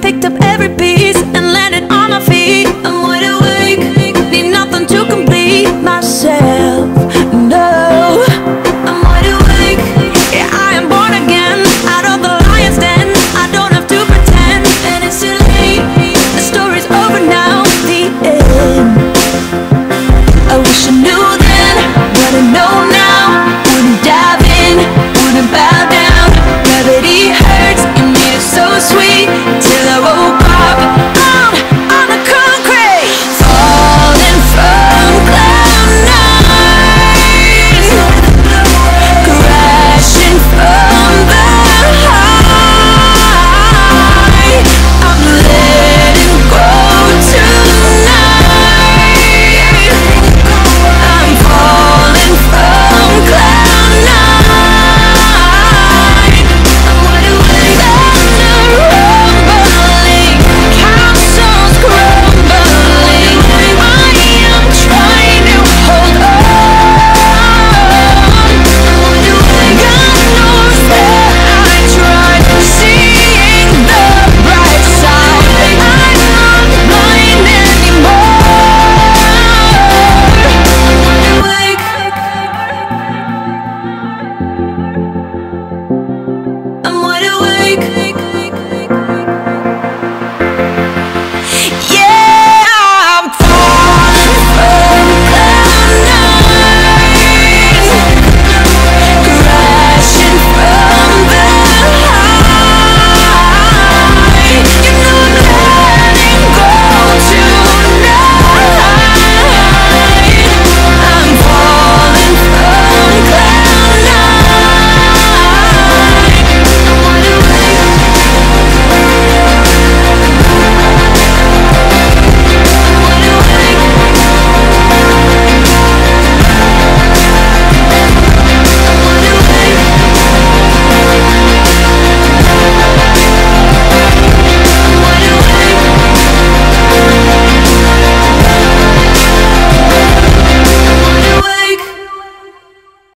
picked up every piece and landed on my feet. I'm wide awake, need nothing to complete myself. No, I'm wide awake. Yeah, I am born again out of the lion's den. I don't have to pretend, and it's too late. The story's over now. The end. I wish I knew.